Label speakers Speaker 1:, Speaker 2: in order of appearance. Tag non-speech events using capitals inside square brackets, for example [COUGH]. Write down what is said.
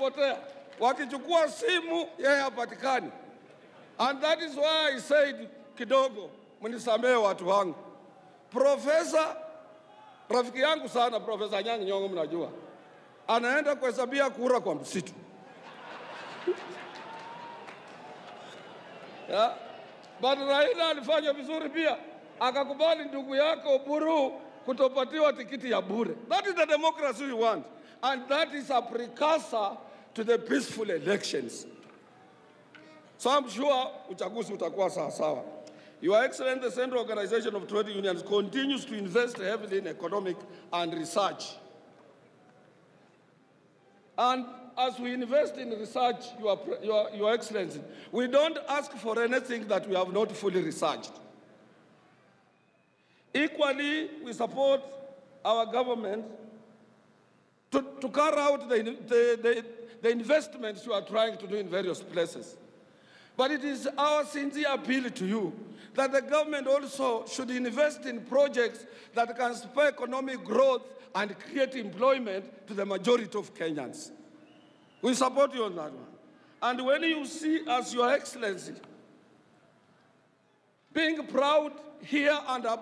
Speaker 1: wakipotea, wakichukua simu, yeye hapatikani. And that is why I said kidogo, mnisamehe watu wangu. Profesa rafiki yangu sana, Profesa Anyang' Nyong'o, mnajua anaenda kuhesabia kura kwa msitu [LAUGHS] yeah. But Raila alifanya vizuri pia, akakubali ndugu yako Oburu kutopatiwa tikiti ya bure. That is the democracy we want and that is a precursor to the peaceful elections. So I'm sure uchaguzi utakuwa sawa. Your Excellency, the Central Organization of Trade Unions continues to invest heavily in economic and research. And as we invest in research, Your, Your, Your Excellency, we don't ask for anything that we have not fully researched. Equally, we support our government to, carry out the, the, the, the investments you are trying to do in various places. But it is our sincere appeal to you that the government also should invest in projects that can spur economic growth and create employment to the majority of Kenyans. We support you on that one. And when you see, as Your Excellency, being proud here and abroad,